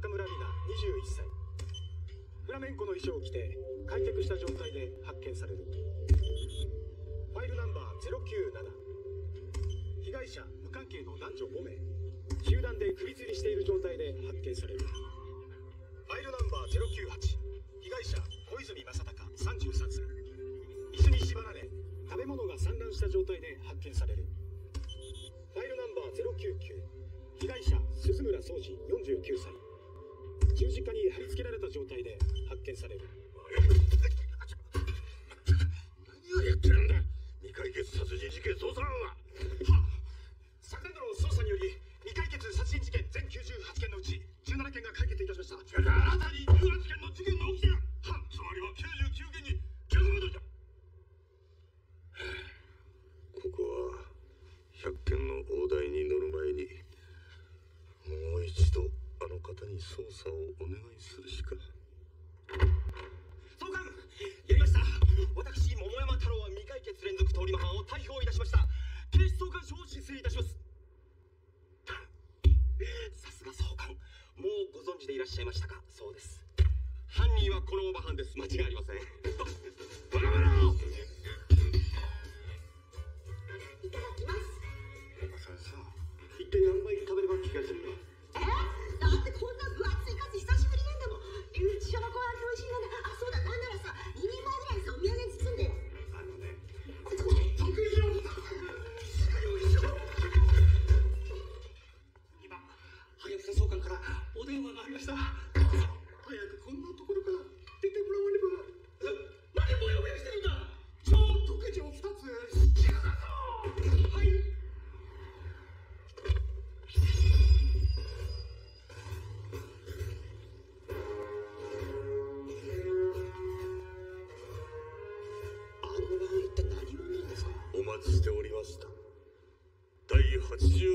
中村里奈21歳。フラメンコの衣装を着て開脚した状態で発見される。messages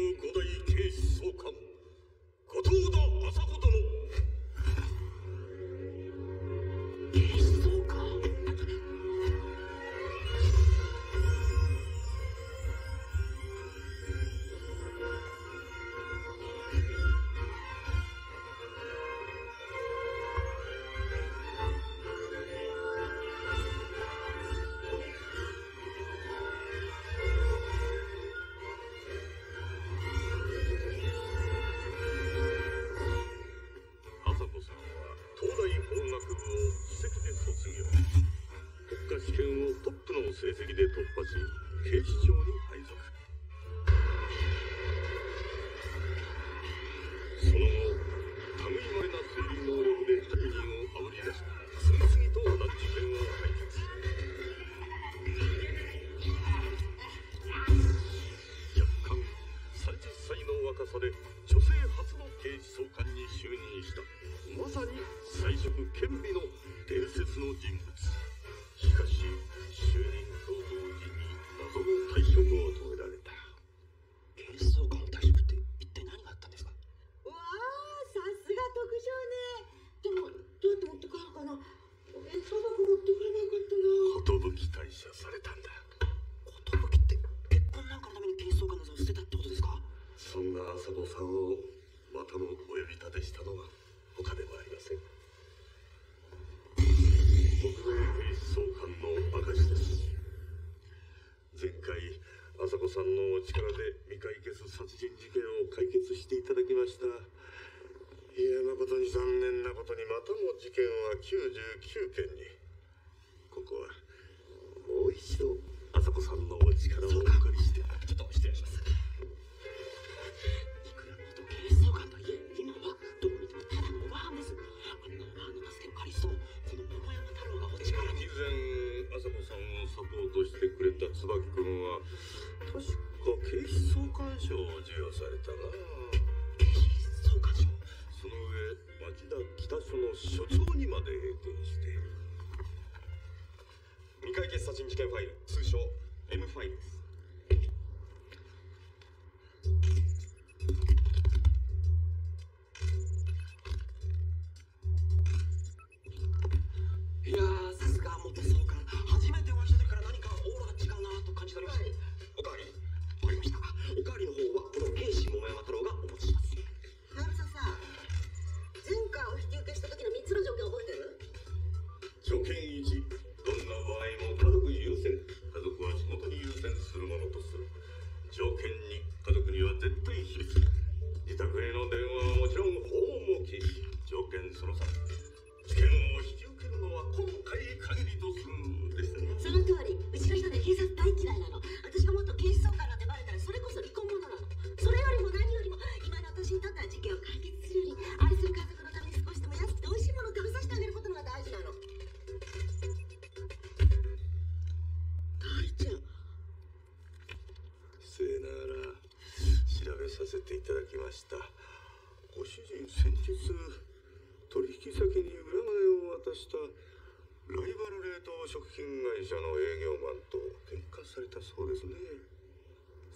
戻ってくればよかったな。寿退社されたんだ。寿って結婚なんかのために警視総監のどを捨てたってことですか？そんな朝子さんをまたもお呼び立てしたのは他ではありません。僕の警視総監の証です。前回朝子さんのお力で未解決殺人事件を解決していただきました。いや誠に残念なことにまたも事件は99件に。ここはもう一度あさこさんのお力をお借りしてちょっと失礼しますいくら元警視総監といえ今はどうにでもただのおばはんですあんなおばはんの助けを借りそうこの桃山太郎がお力に以前あさこさんをサポートしてくれた椿君は確か警視総監賞を授与されたなその上町田北署の署長にまで閉店している未解決殺人事件ファイル。通称 M ファイルです。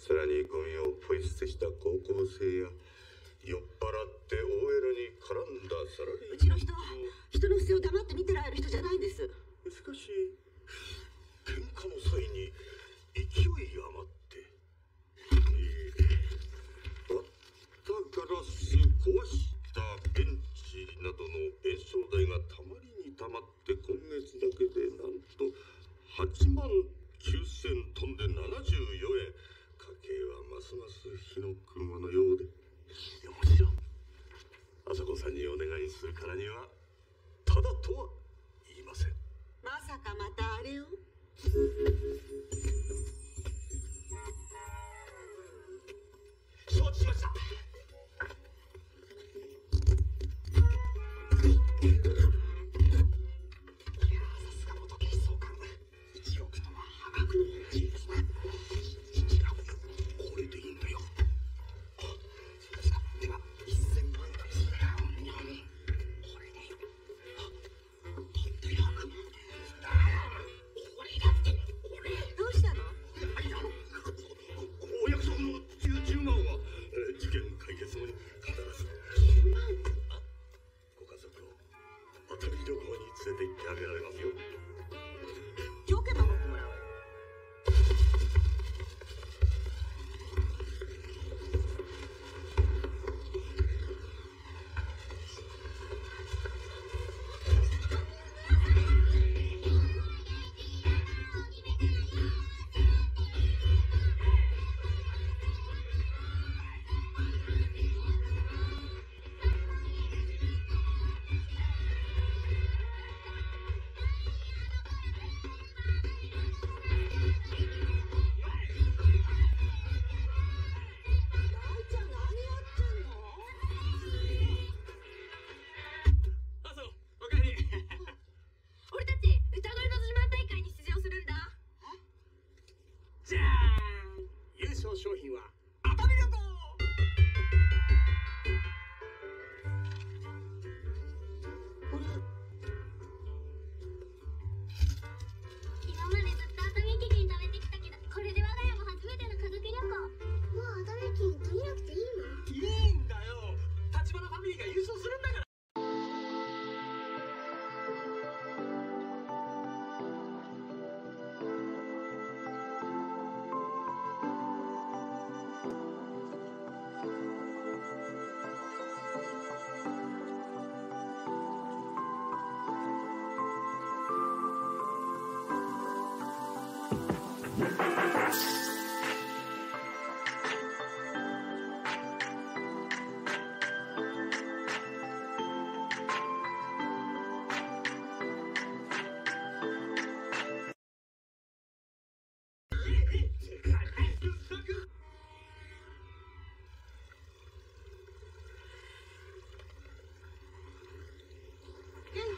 さらにゴミをポイ捨てした高校生や酔っ払って OL に絡んだサラリーマンうちの人は人の不正を黙って見てられる人じゃないんです。しかし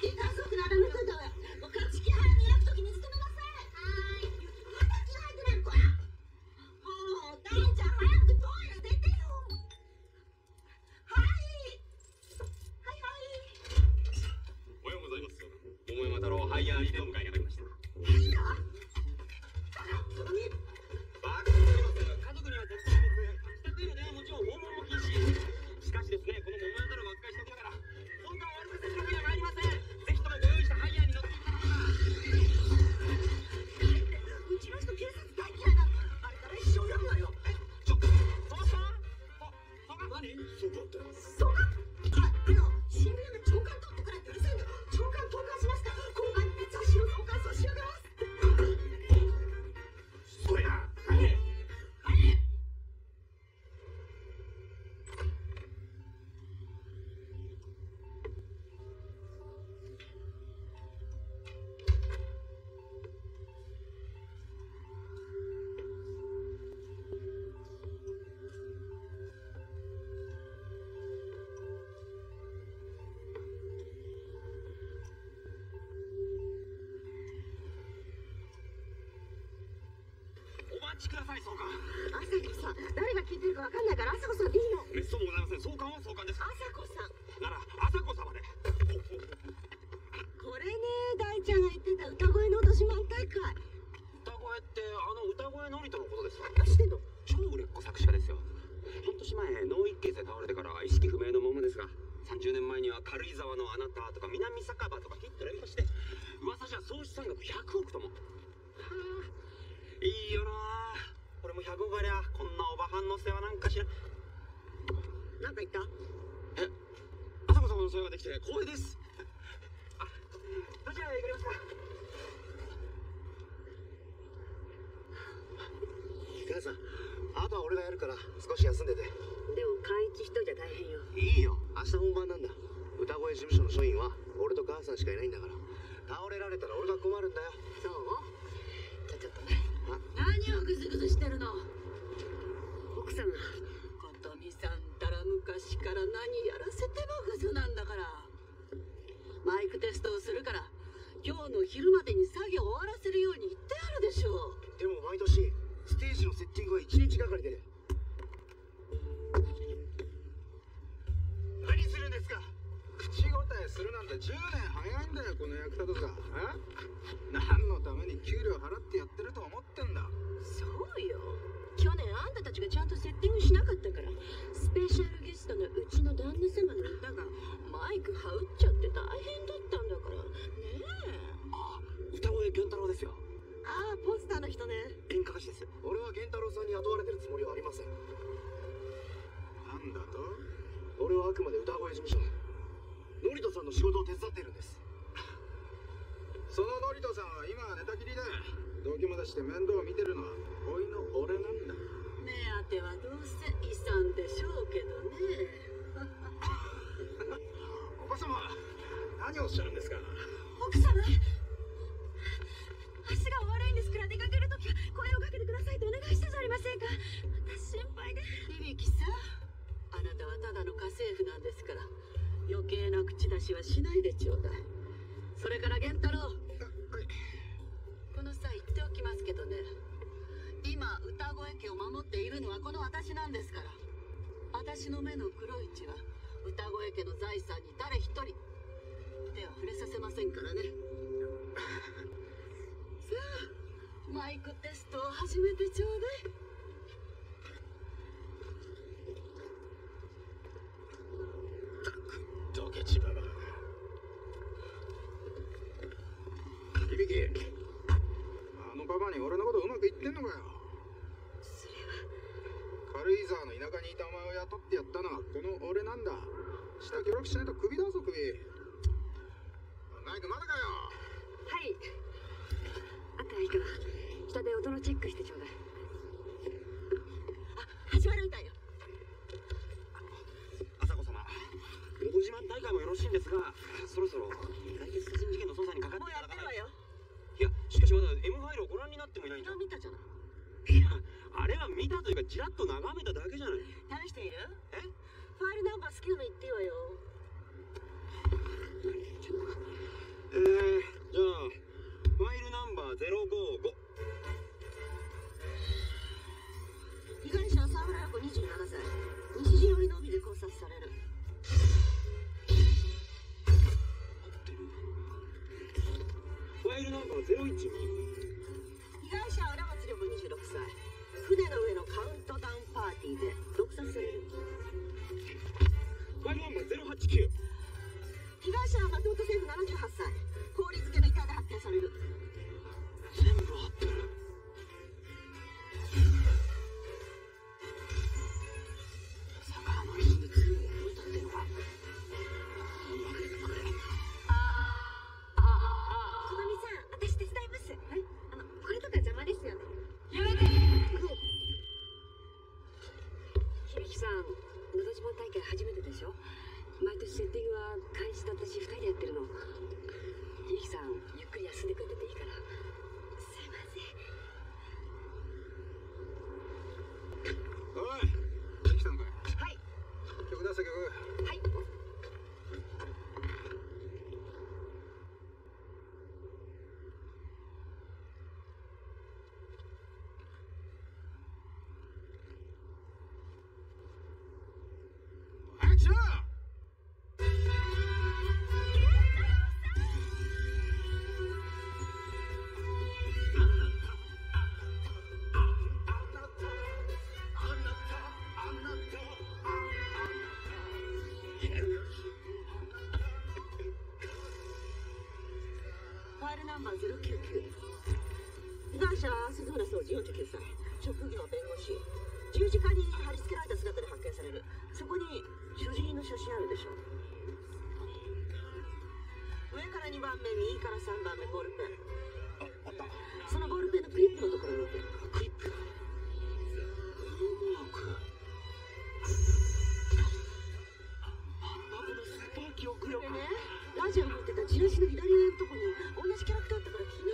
なるほど。ちください総監朝子さん誰が聞いてるかわかんないから朝子さんでいいの。めっそうもございません総監は総監です朝子さんなら朝子様でこれね大ちゃんが言ってた歌声の落とし満大会歌声ってあの歌声のりとのことですかあしてんの超売れっ子作詞家ですよ半年前脳一形成倒れてから意識不明のままですが30年前には軽井沢のあなたとか南酒場とかヒット連発して噂じゃ総資産額100億ともはあいいよなあ俺も100億ありゃこんなおばはんの世話なんかしらなんか言ったえができて光栄です。あどちらへ行かれますか？母さんあとは俺がやるから少し休んでて。でも寛一一人じゃ大変よ。いいよ。明日本番なんだ。歌声事務所の所員は俺と母さんしかいないんだから。倒れられたら俺が困るんだよ。そう？じゃあちょっとね。あ。何をグズグズしてるの？奥さん琴美昔から何やらせてもグズなんだから。マイクテストをするから今日の昼までに作業を終わらせるように言ってあるでしょう。でも毎年ステージのセッティングは1日がかりで。何するんですか？口答えするなんて10年早いんだよこの役立たずがえ？何のために給料払ってやってると思ってんだ。そうよ。去年あんたたちがちゃんとセッティングしなかったからスペシャルゲストのうちの旦那様の歌がマイクはうっちゃって大変だったんだから。ねえ。あ歌声源太郎ですよ。ああポスターの人ね。演歌歌手です俺は源太郎さんに雇われてるつもりはありません。なんだと？俺はあくまで歌声事務所のノリトさんの仕事を手伝っているんです。そのノリトさんは今は寝たきりだ動機も出して面倒を見てるのはおいの俺なんだ目当てはどうせ遺産でしょうけどねおば様何をおっしゃるんですか？奥様足がお悪いんです。から出かけるときは声をかけてくださいとお願いしたじゃありませんか。私心配で響さん。あなたはただの家政婦なんですから。余計な口出しはしないでちょうだい。それから源太郎。この際言っておきますけどね今歌声家を守っているのはこの私なんですから。私の目の黒い血は歌声家の財産に誰一人手は触れさせませんからね。さあマイクテストを始めてちょうだい。ドケチババ響きあのパパに俺のことうまくいってんのかよ。軽井沢の田舎にいたお前を雇ってやったのはこの俺なんだ。下協力しないとクビだぞクビマイクまだかよ。はい。あったらいいから下で音のチェックしてちょうだい。あ始まるみたいよ朝子様。のど自慢大会もよろしいんですがそろそろ来月殺人事件の捜査にかかってもうやってるわよ。いやしかしまだ M ファイルをご覧になってもいないんじゃ。昨日見たじゃないあれは見たというかちらっと眺めただけじゃない。試している？え？ファイルナンバー好きなの言っていいわよえー、じゃあファイルナンバー055被害者は沢村子27歳。西陣りの帯で考察される。合ってるファイルナンバー012ファイルンマ089被害者は松本政府78歳。氷漬けの遺体で発見される。しょ？毎年セッティングは開始と私た2人でやってるの。ゆきさんゆっくり休んでくれて上から2番目右から3番目ボールペンそのボールペンのクリップ。のところにてクリップ。うスジオ持ってたチラシの左上のとこに同じキャラクターだったから気に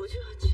我就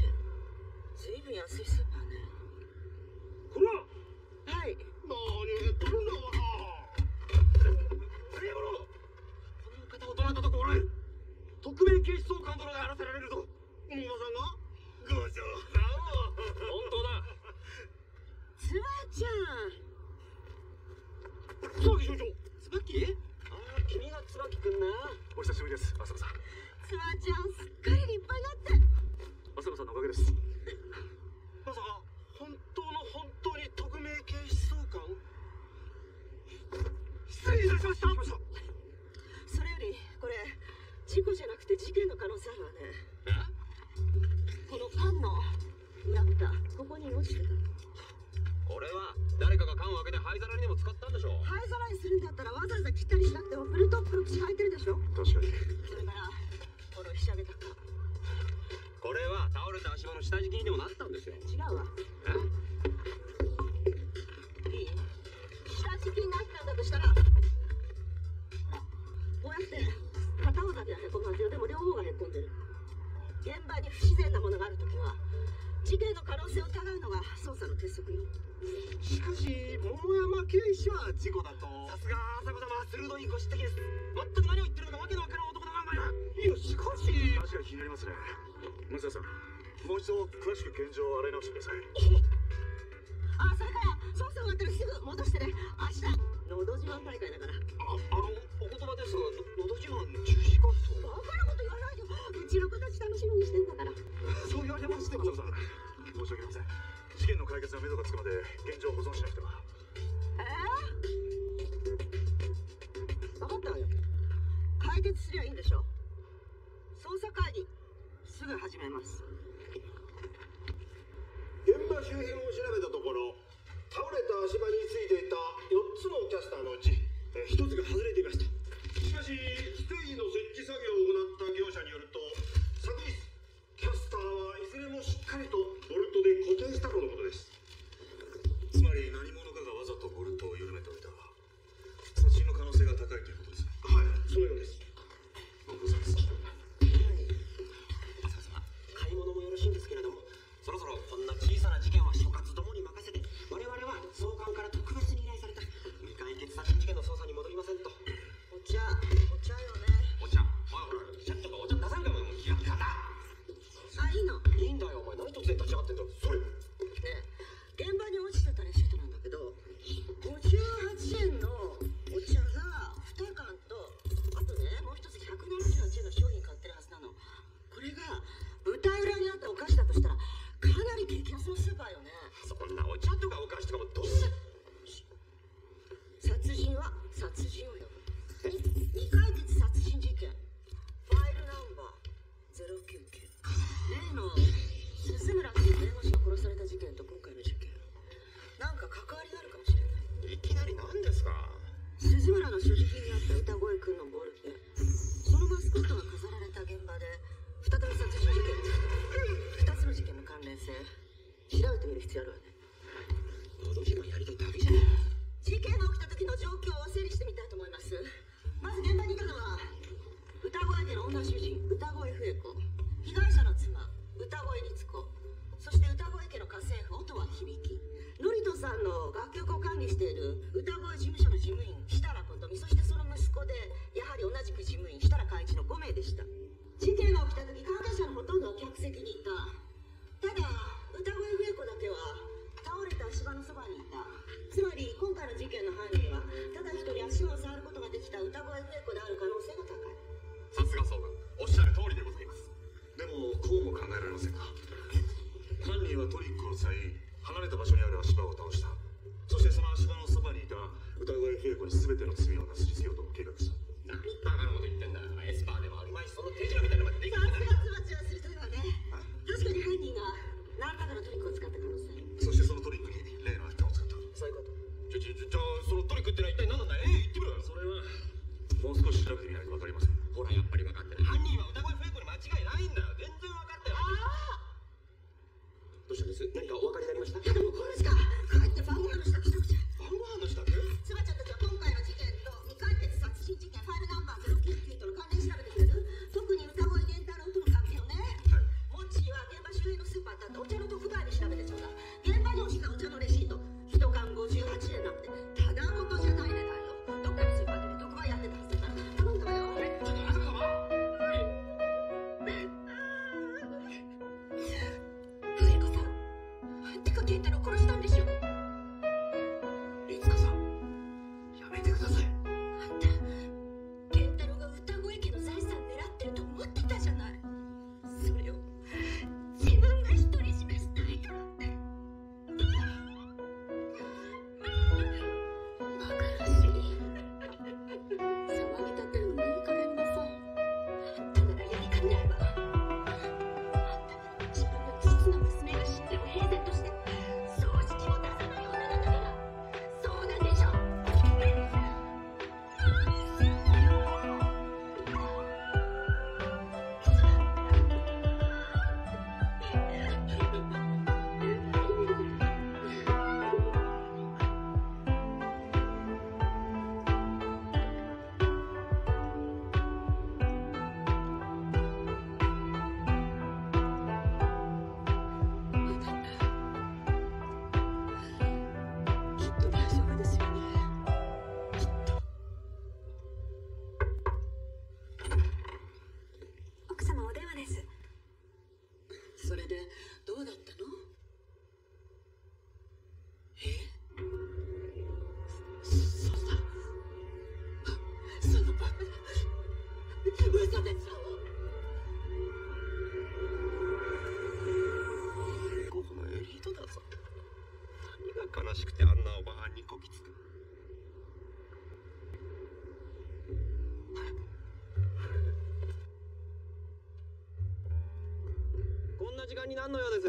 間になんのようです。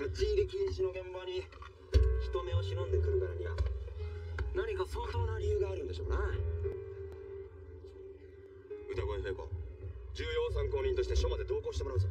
立ち入り禁止の現場に人目を忍んでくるからには何か相当な理由があるんでしょうな。歌声聖子重要参考人として署まで同行してもらうぞ。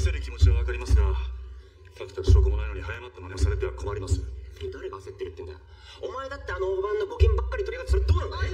焦る気持ちはわかりますが確たる証拠もないのに早まったまねをされては困ります。誰が焦ってるってんだよ。お前だってあのおばんの募金ばっかり取り上げるそれどうなんだよ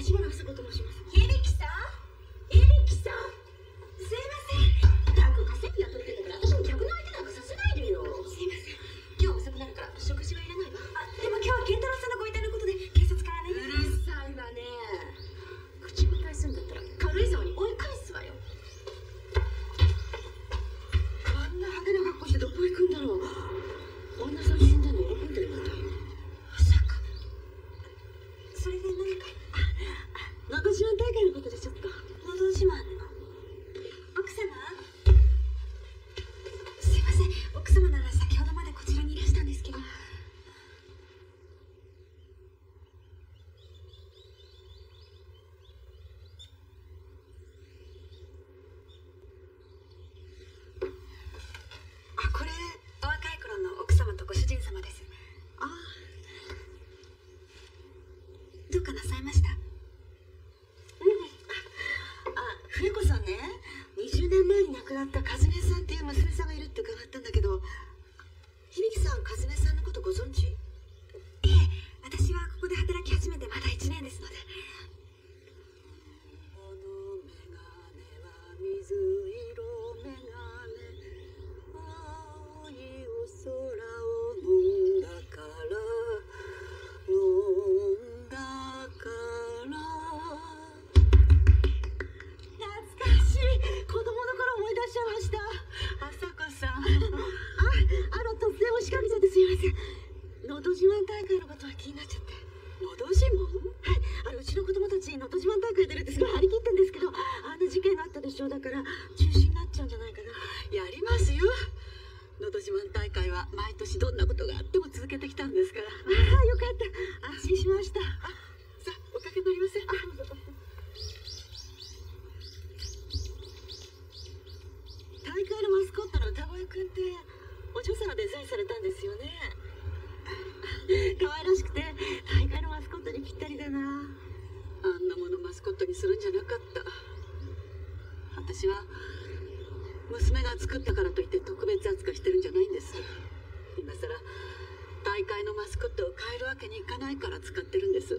立花房子と申します。olmasını sana するんじゃなかった。私は娘が作ったからといって特別扱いしてるんじゃないんです。今さら大会のマスコットを変えるわけにいかないから使ってるんです。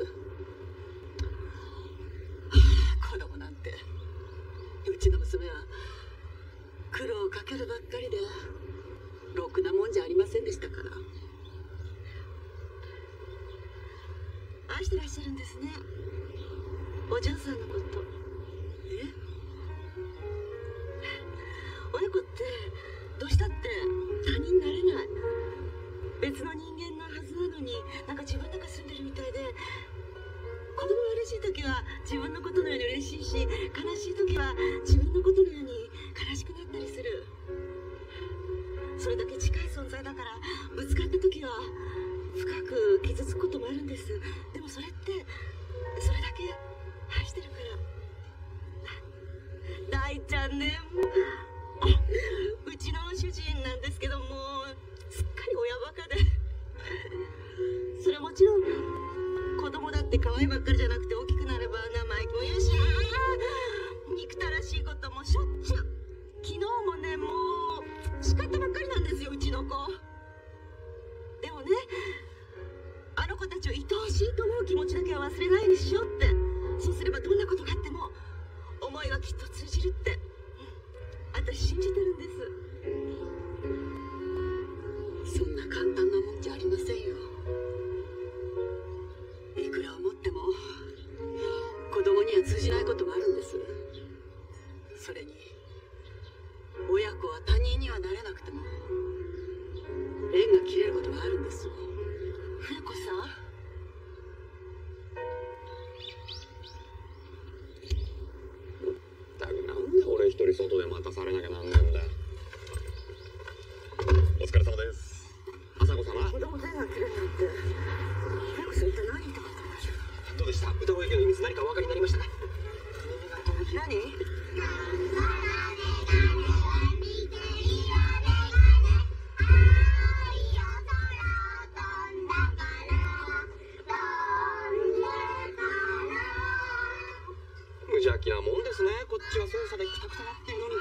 でたくなってるのに。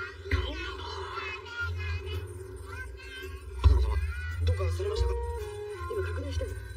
様どうかされましたか今確認して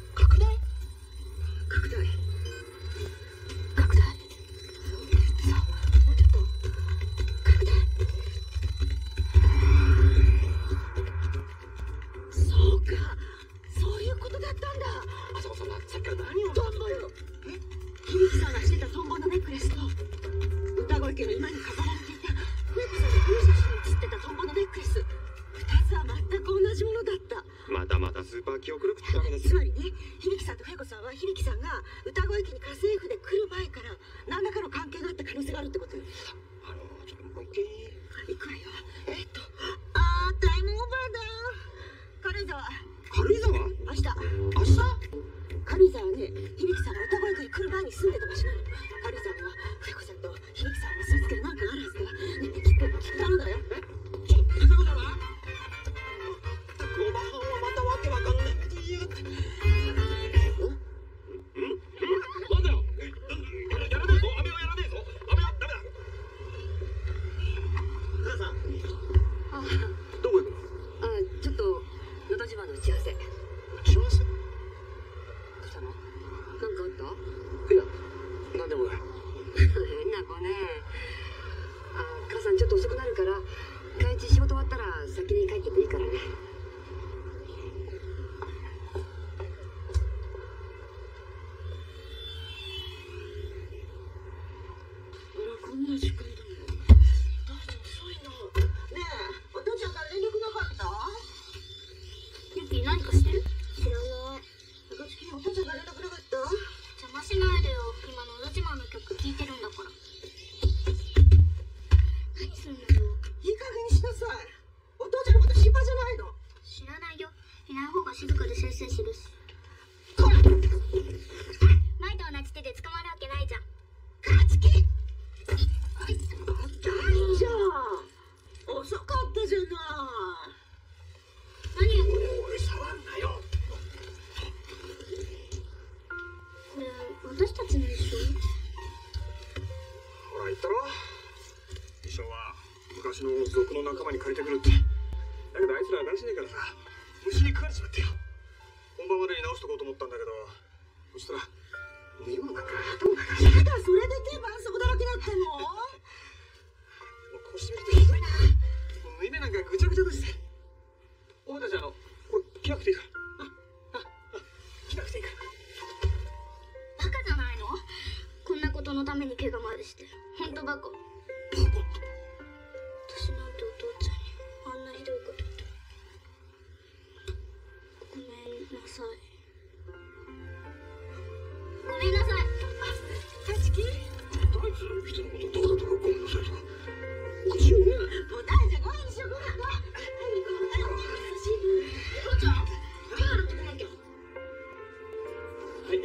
の族の仲間に借りてくるって。だけどあいつらは出しねえからさ。虫に食われちまってよ。本番までに直しとこうと思ったんだけど。そしたら今なんか頭がやだそれで手絆創だらけだったのもう。こうしてみるとひどいな。もう縫い目なんかぐちゃぐちゃだし。てお前たちあのこれ着なくていいか。らあああ着なくていいか。らバカじゃないの？こんなことのために怪我までして。ほんとバカ人のことどうだとかごめんなさいとかおかしいよねもう大ちゃんご飯にしようご飯はいご飯久しぶり父ちゃん手洗ってこなきゃはい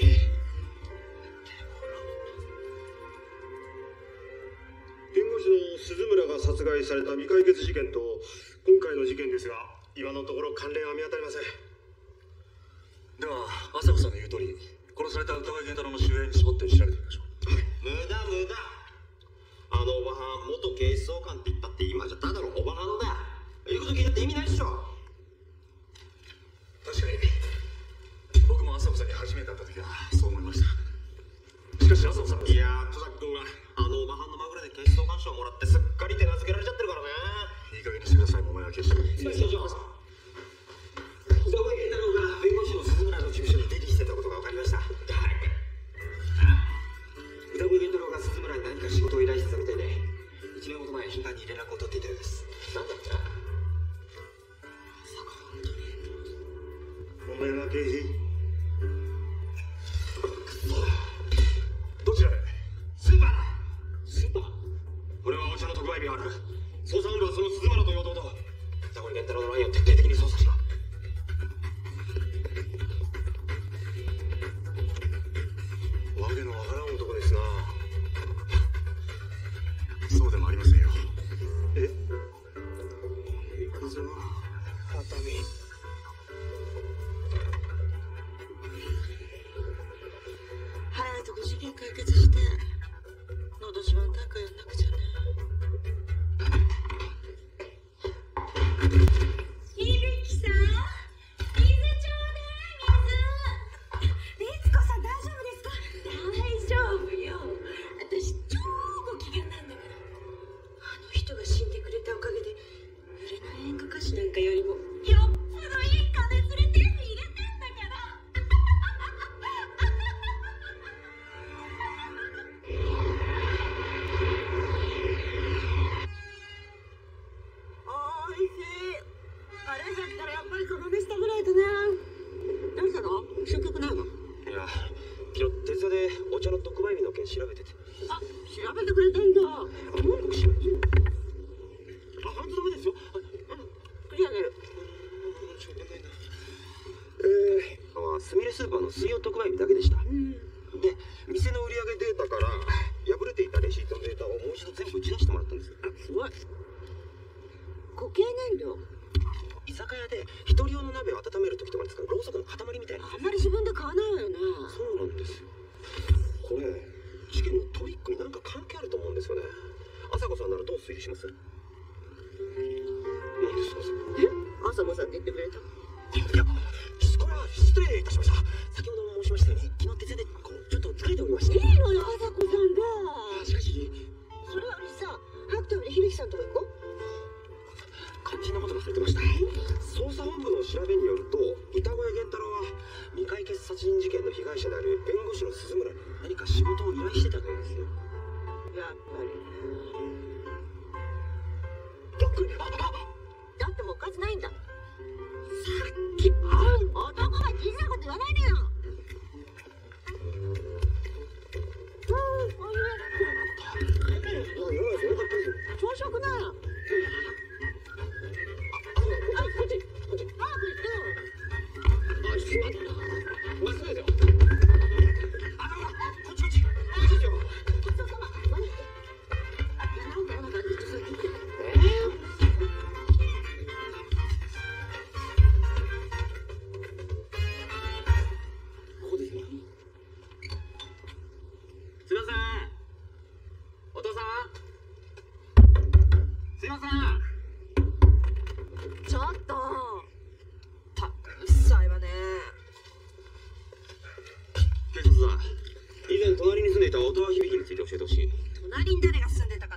弁護士の鈴村が殺害された未解決事件と今回の事件ですが今のところ関連は見当たりません。では朝子さんの言う通り殺された歌川源太郎の周辺に絞って調べてみましょう。無駄無駄あのおばはん元警視総監って言ったって今じゃただのおばはんだ。言うこと聞いたって意味ないっしょ。確かに。僕も朝子さんに初めて会った時はそう思いました。しかし朝子さんいやー戸崎君はあのおばはんのまぐれで警視総監賞もらってすっかり手なずけられちゃってるからね。いい加減にしてください。桃山警視そうそうそ仕事を依頼してたみたいで1年ほど前頻繁に連絡を取っていたようです。なんだって桃山刑事？どちらへ？スーパーだ。スーパー？俺はお茶の特売日がある。捜査本部はその鈴村という弟歌声源太郎のラインを徹底的に捜査しろ。わけのわからん男ですなそうでもありませんよ。え？行くぞ。熱海早いとこ事件解決してのど自慢大会や音同響きについて教えてほしい。隣に誰が住んでた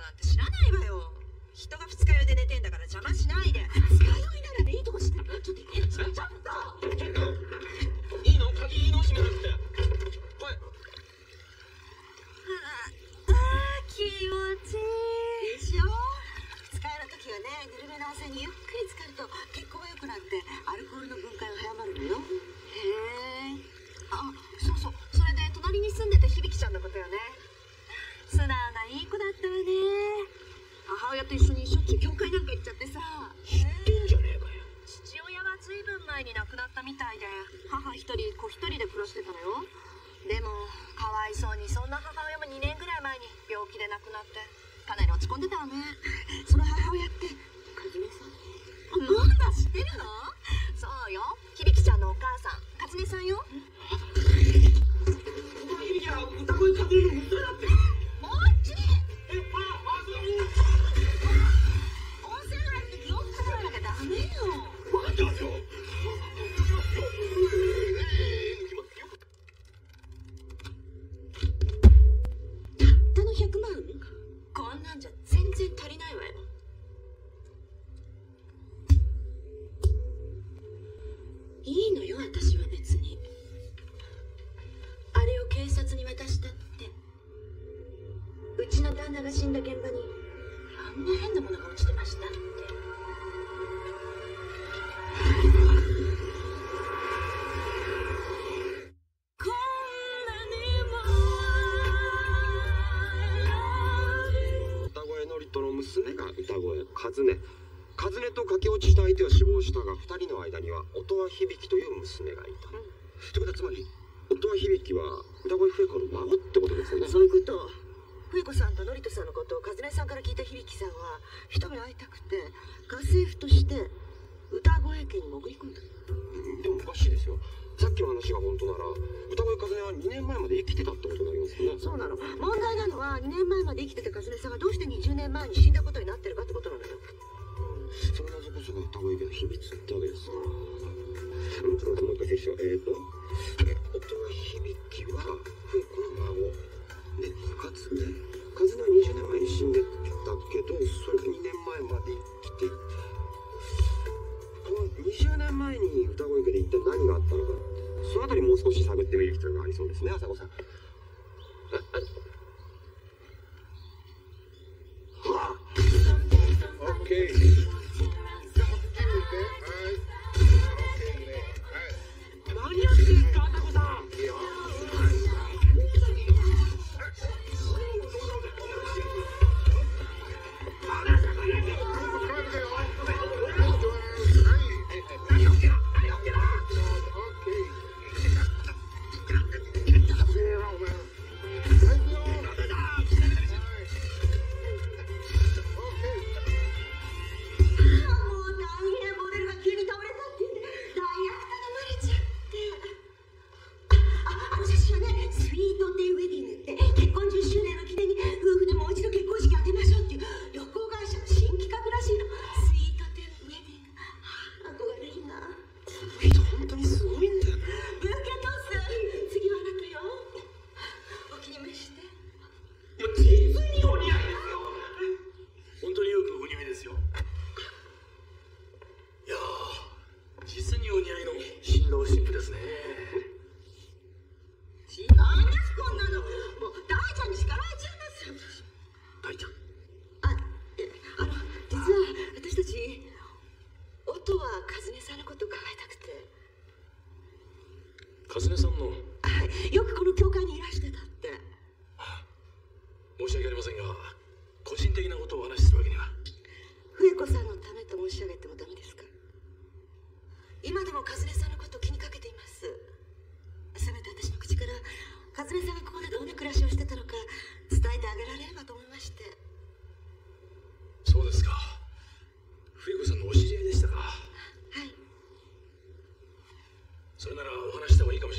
娘がいた。少し探ってみる必要がありそうですね、朝子さん。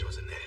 話した方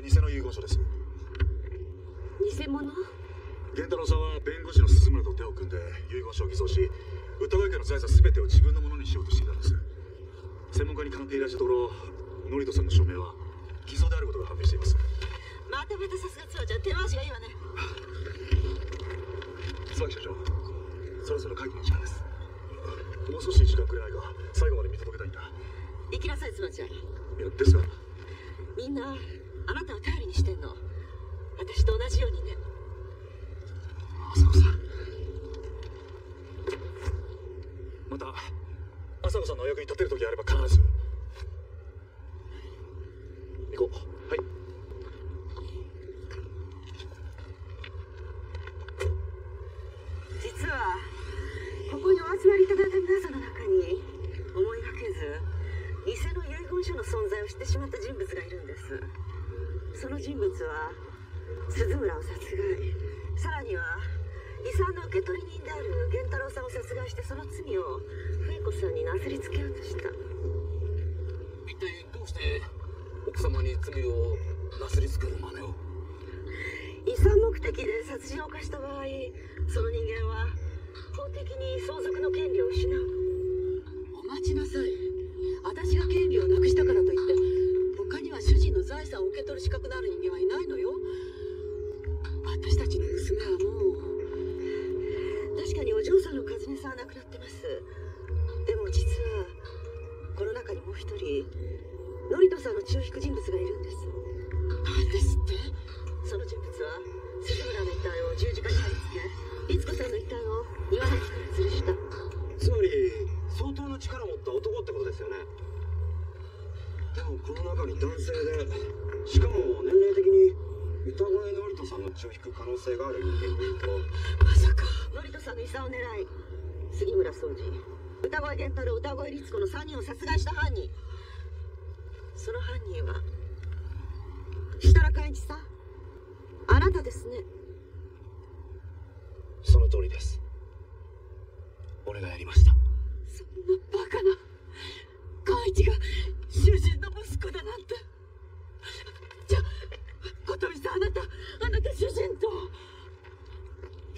偽の遺言書です。偽物？源太郎さんは弁護士の鈴村と手を組んで遺言書を偽装し疑い家の財産全てを自分のものにしようとしていたんです。専門家に鑑定依頼したところノリトさんの署名は偽装であることが判明しています。またまたさすがツアーじゃ手回しがいいわね。榊社長。そろそろ会議の時間です。もう少し時間くれないか最後まで見届けたいんだ。行きなさいツアーじゃいやですが。みんなあなたを頼りにしてんの。私と同じようにね。麻野さん。また麻野さんのお役に立てる時あれば必ず。行こう。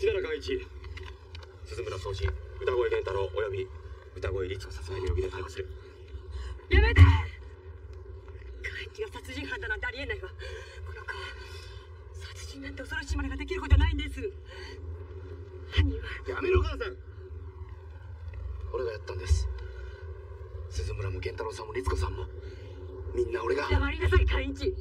日寺寛一鈴村宗司歌声源太郎および歌声律子殺害容疑で逮捕する。やめて。寛一が殺人犯だなんてありえないわ。この子は殺人なんて恐ろしいまねができることゃないんです。犯人は。やめろ母さん。俺がやったんです。鈴村も源太郎さんも律子さんも。みんな俺が。黙りなさい寛一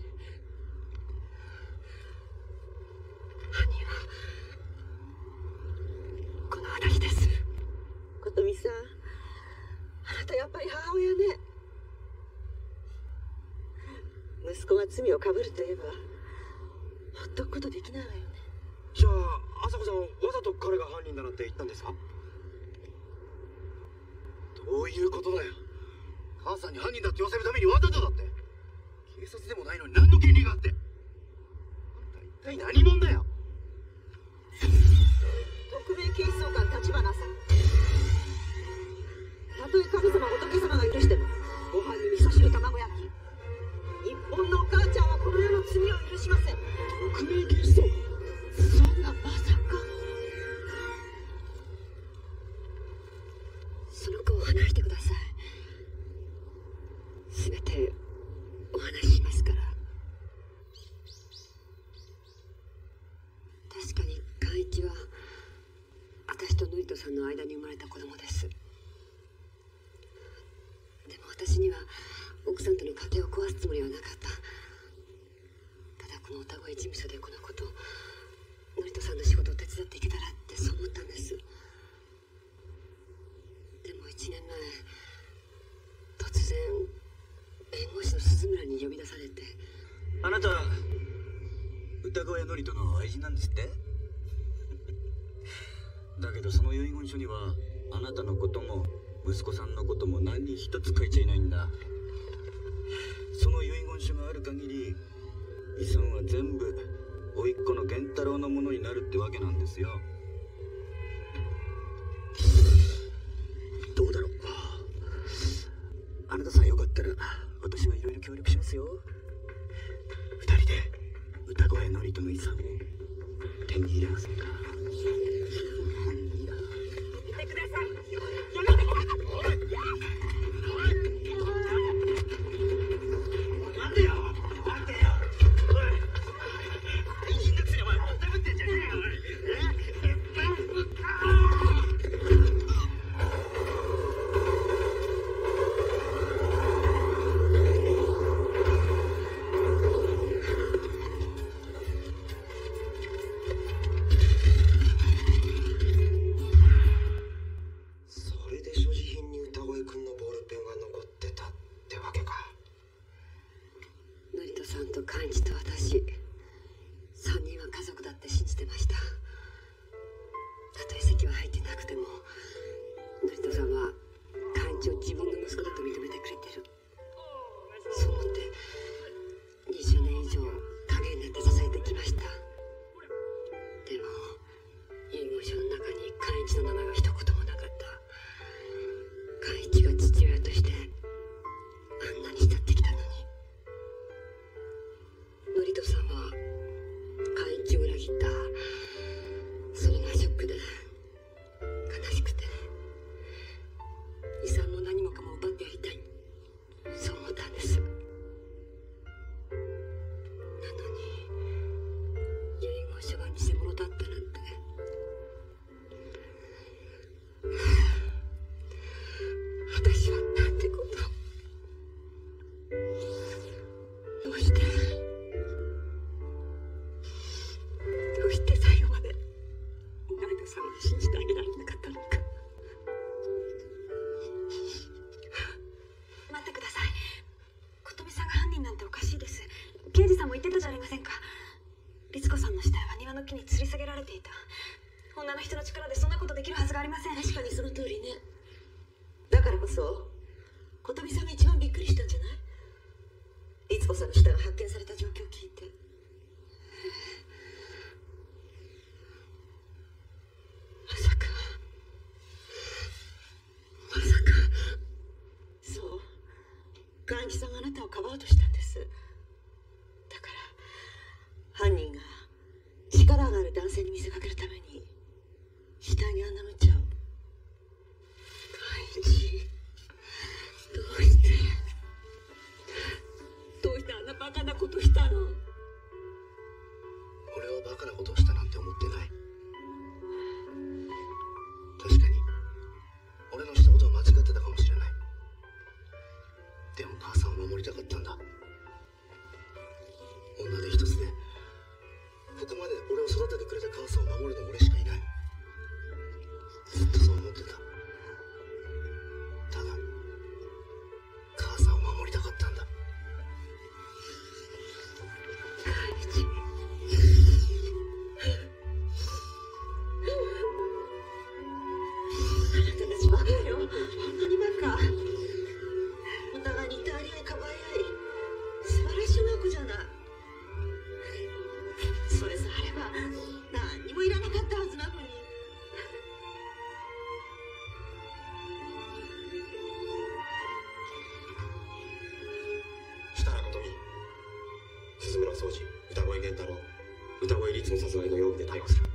つって。だけどその遺言書にはあなたのことも息子さんのことも何一つ書いちゃいないんだ。その遺言書がある限り遺産は全部甥っ子の源太郎のものになるってわけなんですよ。どうだろう。あなたさんよかったら私はいろいろ協力しますよ。二人で歌声のりとの遺産を。te miras. ¡Yo no 時に吊り下げられていた。女の人の力でそんなことできるはずがありません。確かにその通りね。だからこそ害